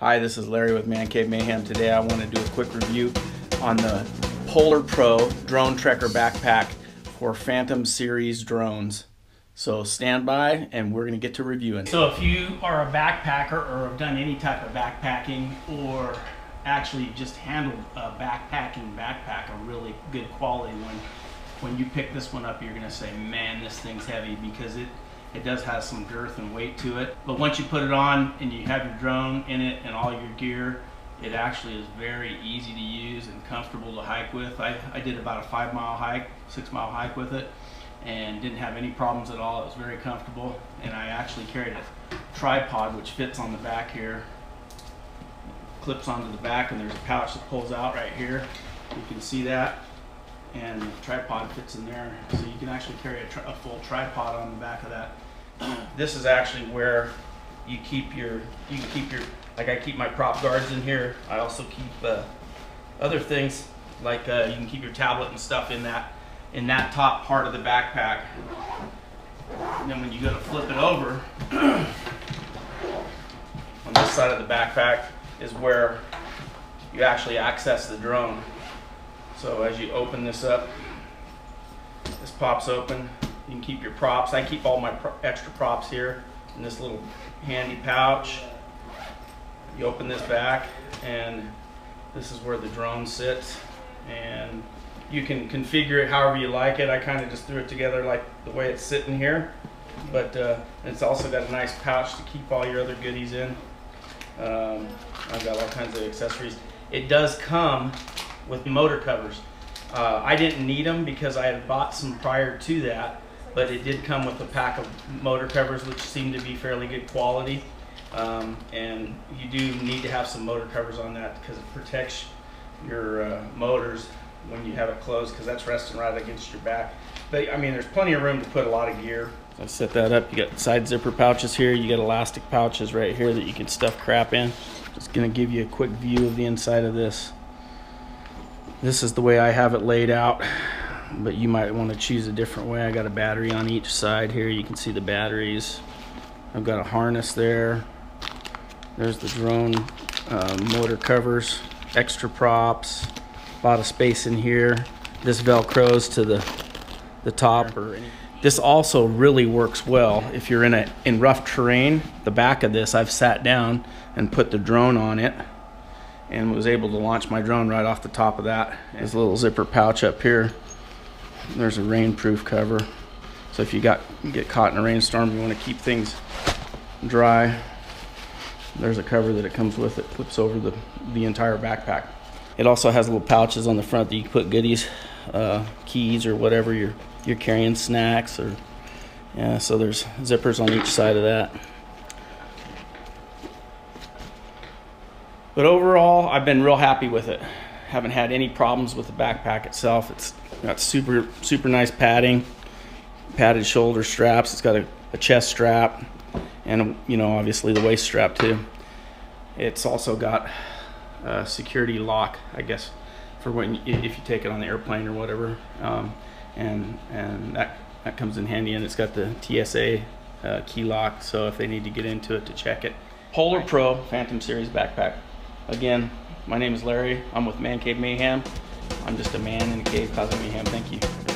Hi, this is Larry with Man Cave Mayhem. Today I want to do a quick review on the Polar Pro Drone Trekker Backpack for Phantom Series drones. So stand by and we're going to get to reviewing. So if you are a backpacker or have done any type of backpacking or actually just handled a backpacking backpack, a really good quality one, when you pick this one up, you're going to say, man, this thing's heavy because it it does have some girth and weight to it. But once you put it on and you have your drone in it and all your gear, it actually is very easy to use and comfortable to hike with. I, I did about a five mile hike, six mile hike with it and didn't have any problems at all. It was very comfortable and I actually carried a tripod which fits on the back here. Clips onto the back and there's a pouch that pulls out right here. You can see that and the tripod fits in there. So you can actually carry a, a, full tripod on the back of that. this is actually where you keep your, you can keep your, like I keep my prop guards in here. I also keep uh, other things like uh, you can keep your tablet and stuff in that, in that top part of the backpack. And then when you go to flip it over, on this side of the backpack is where you actually access the drone. So as you open this up, this pops open. You can keep your props. I keep all my pro extra props here in this little handy pouch. You open this back and this is where the drone sits and you can configure it however you like it. I kind of just threw it together like the way it's sitting here. But uh, it's also got a nice pouch to keep all your other goodies in. Um, I've got all kinds of accessories. It does come with motor covers. Uh, I didn't need them because I had bought some prior to that, but it did come with a pack of motor covers which seemed to be fairly good quality. Um, and you do need to have some motor covers on that because it protects your uh, motors when you have it closed because that's resting right against your back. But I mean, there's plenty of room to put a lot of gear. I set that up. You got side zipper pouches here. You got elastic pouches right here that you can stuff crap in. Just gonna give you a quick view of the inside of this. This is the way I have it laid out, but you might want to choose a different way. I got a battery on each side here. You can see the batteries. I've got a harness there. There's the drone uh, motor covers, extra props, a lot of space in here. This velcros to the the top. This also really works well if you're in a in rough terrain. The back of this, I've sat down and put the drone on it and was able to launch my drone right off the top of that. There's a little zipper pouch up here. There's a rainproof cover. So if you got get caught in a rainstorm, you want to keep things dry. There's a cover that it comes with. that flips over the, the entire backpack. It also has little pouches on the front that you can put goodies, uh, keys or whatever you're, you're carrying, snacks or yeah. So there's zippers on each side of that. But overall, I've been real happy with it. Haven't had any problems with the backpack itself. It's got super, super nice padding, padded shoulder straps. It's got a, a chest strap and, you know, obviously the waist strap too. It's also got a security lock, I guess, for when if you take it on the airplane or whatever. Um, and and that, that comes in handy. And it's got the TSA uh, key lock, so if they need to get into it to check it. Polar Pro Phantom Series backpack. Again, my name is Larry. I'm with Man Cave Mayhem. I'm just a man in a cave causing mayhem. Thank you.